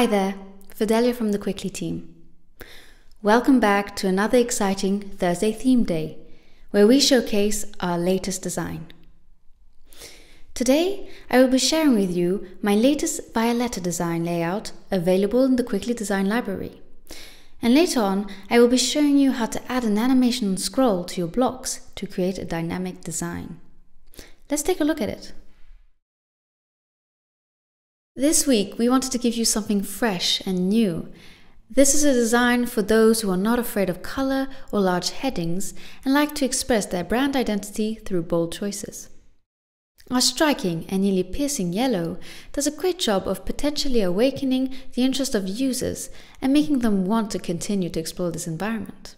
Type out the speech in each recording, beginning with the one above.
Hi there, Fidelia from the Cwicly team. Welcome back to another exciting Thursday theme day, where we showcase our latest design. Today, I will be sharing with you my latest Violeta design layout available in the Cwicly Design library. And later on, I will be showing you how to add an animation scroll to your blocks to create a dynamic design. Let's take a look at it. This week, we wanted to give you something fresh and new. This is a design for those who are not afraid of color or large headings and like to express their brand identity through bold choices. Our striking and nearly piercing yellow does a great job of potentially awakening the interest of users and making them want to continue to explore this environment.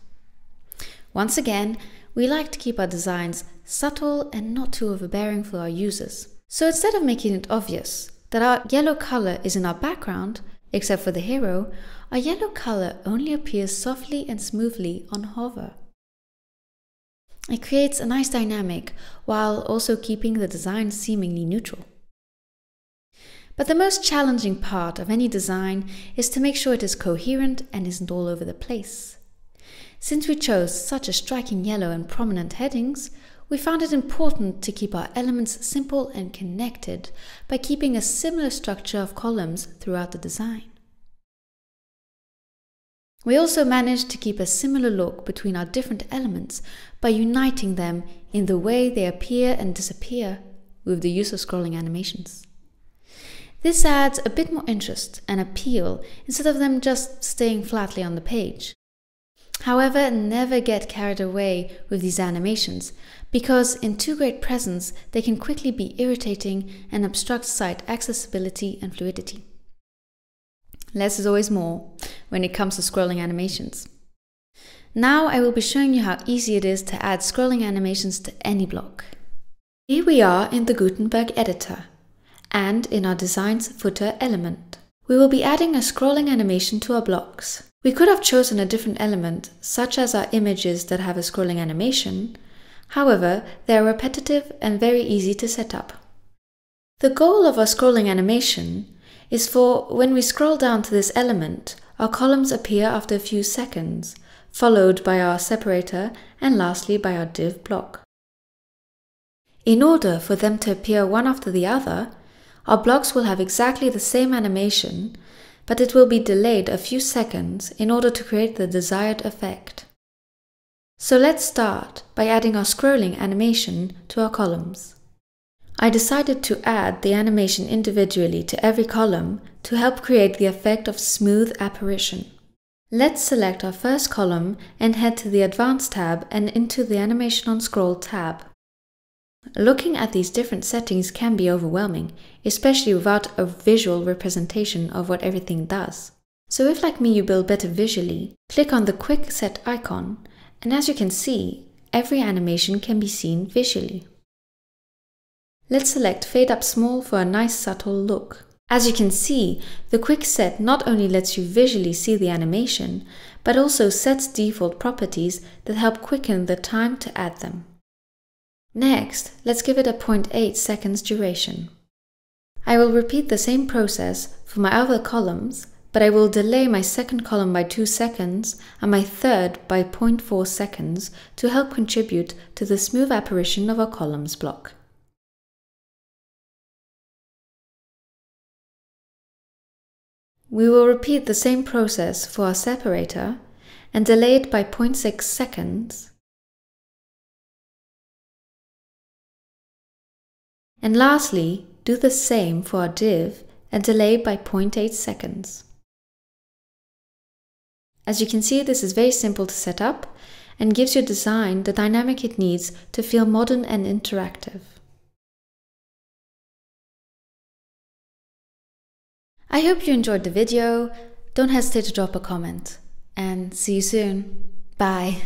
Once again, we like to keep our designs subtle and not too overbearing for our users. So instead of making it obvious that our yellow color is in our background, except for the hero, our yellow color only appears softly and smoothly on hover. It creates a nice dynamic while also keeping the design seemingly neutral. But the most challenging part of any design is to make sure it is coherent and isn't all over the place. Since we chose such a striking yellow and prominent headings, we found it important to keep our elements simple and connected by keeping a similar structure of columns throughout the design. We also managed to keep a similar look between our different elements by uniting them in the way they appear and disappear with the use of scrolling animations. This adds a bit more interest and appeal instead of them just staying flatly on the page. However, never get carried away with these animations, because in too great presence they can quickly be irritating and obstruct site accessibility and fluidity. Less is always more when it comes to scrolling animations. Now I will be showing you how easy it is to add scrolling animations to any block. Here we are in the Gutenberg editor and in our Designs footer element. We will be adding a scrolling animation to our blocks. We could have chosen a different element, such as our images that have a scrolling animation. However, they are repetitive and very easy to set up. The goal of our scrolling animation is for when we scroll down to this element, our columns appear after a few seconds, followed by our separator and lastly by our div block. In order for them to appear one after the other, our blocks will have exactly the same animation, but it will be delayed a few seconds in order to create the desired effect. So let's start by adding our scrolling animation to our columns. I decided to add the animation individually to every column to help create the effect of smooth apparition. Let's select our first column and head to the Advanced tab and into the Animation on Scroll tab. Looking at these different settings can be overwhelming, especially without a visual representation of what everything does. So if like me you build better visually, click on the quick set icon, and as you can see, every animation can be seen visually. Let's select Fade Up Small for a nice subtle look. As you can see, the quick set not only lets you visually see the animation, but also sets default properties that help quicken the time to add them. Next, let's give it a 0.8 seconds duration. I will repeat the same process for my other columns, but I will delay my second column by 2 seconds and my third by 0.4 seconds to help contribute to the smooth apparition of our columns block. We will repeat the same process for our separator and delay it by 0.6 seconds And lastly, do the same for our div and delay by 0.8 seconds. As you can see, this is very simple to set up and gives your design the dynamic it needs to feel modern and interactive. I hope you enjoyed the video. Don't hesitate to drop a comment. And see you soon. Bye.